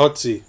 Totzi.